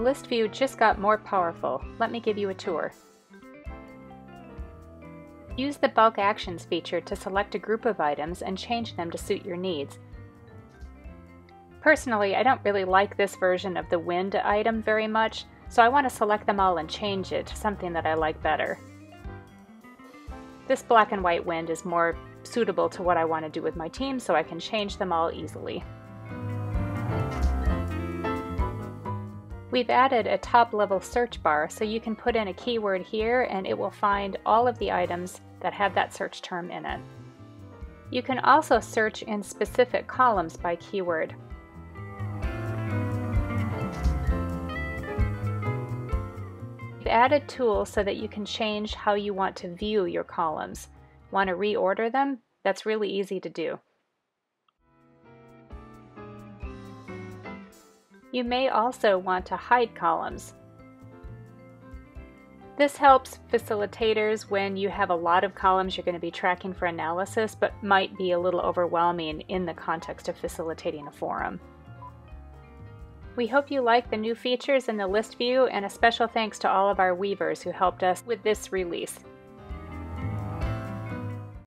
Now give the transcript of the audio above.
The list view just got more powerful. Let me give you a tour. Use the Bulk Actions feature to select a group of items and change them to suit your needs. Personally, I don't really like this version of the wind item very much, so I want to select them all and change it to something that I like better. This black and white wind is more suitable to what I want to do with my team, so I can change them all easily. We've added a top level search bar so you can put in a keyword here and it will find all of the items that have that search term in it. You can also search in specific columns by keyword. We've added tools so that you can change how you want to view your columns. Want to reorder them? That's really easy to do. You may also want to hide columns. This helps facilitators when you have a lot of columns you're going to be tracking for analysis, but might be a little overwhelming in the context of facilitating a forum. We hope you like the new features in the list view, and a special thanks to all of our weavers who helped us with this release.